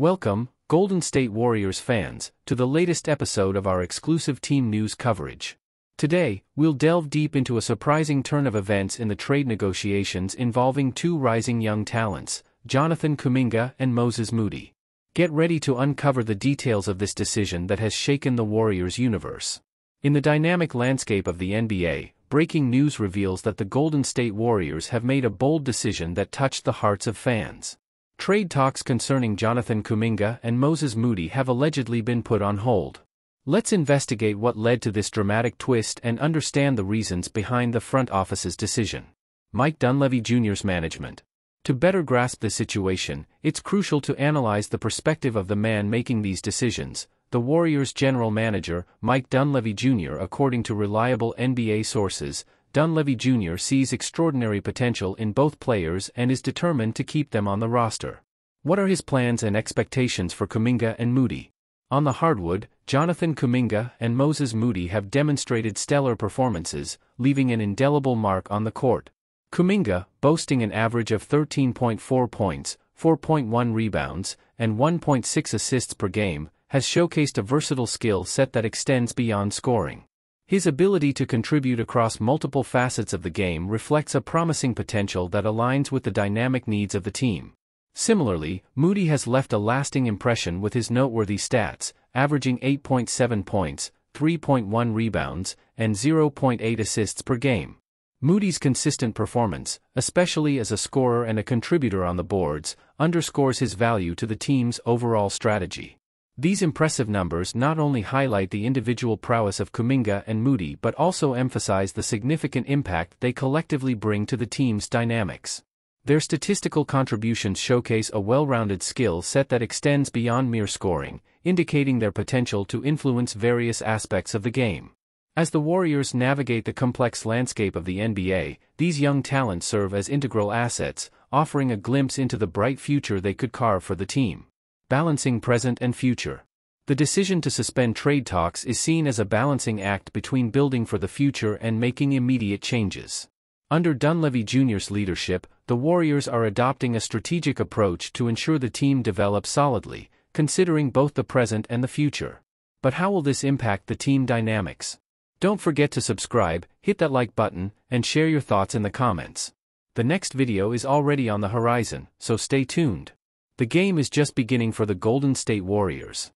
Welcome, Golden State Warriors fans, to the latest episode of our exclusive team news coverage. Today, we'll delve deep into a surprising turn of events in the trade negotiations involving two rising young talents, Jonathan Kuminga and Moses Moody. Get ready to uncover the details of this decision that has shaken the Warriors universe. In the dynamic landscape of the NBA, breaking news reveals that the Golden State Warriors have made a bold decision that touched the hearts of fans. Trade talks concerning Jonathan Kuminga and Moses Moody have allegedly been put on hold. Let's investigate what led to this dramatic twist and understand the reasons behind the front office's decision. Mike Dunleavy Jr.'s management. To better grasp the situation, it's crucial to analyze the perspective of the man making these decisions, the Warriors' general manager, Mike Dunleavy Jr. According to reliable NBA sources, Dunleavy Jr. sees extraordinary potential in both players and is determined to keep them on the roster. What are his plans and expectations for Kuminga and Moody? On the hardwood, Jonathan Kuminga and Moses Moody have demonstrated stellar performances, leaving an indelible mark on the court. Kuminga, boasting an average of 13.4 points, 4.1 rebounds, and 1.6 assists per game, has showcased a versatile skill set that extends beyond scoring. His ability to contribute across multiple facets of the game reflects a promising potential that aligns with the dynamic needs of the team. Similarly, Moody has left a lasting impression with his noteworthy stats, averaging 8.7 points, 3.1 rebounds, and 0.8 assists per game. Moody's consistent performance, especially as a scorer and a contributor on the boards, underscores his value to the team's overall strategy. These impressive numbers not only highlight the individual prowess of Kuminga and Moody but also emphasize the significant impact they collectively bring to the team's dynamics. Their statistical contributions showcase a well-rounded skill set that extends beyond mere scoring, indicating their potential to influence various aspects of the game. As the Warriors navigate the complex landscape of the NBA, these young talents serve as integral assets, offering a glimpse into the bright future they could carve for the team balancing present and future. The decision to suspend trade talks is seen as a balancing act between building for the future and making immediate changes. Under Dunleavy Jr.'s leadership, the Warriors are adopting a strategic approach to ensure the team develops solidly, considering both the present and the future. But how will this impact the team dynamics? Don't forget to subscribe, hit that like button, and share your thoughts in the comments. The next video is already on the horizon, so stay tuned. The game is just beginning for the Golden State Warriors.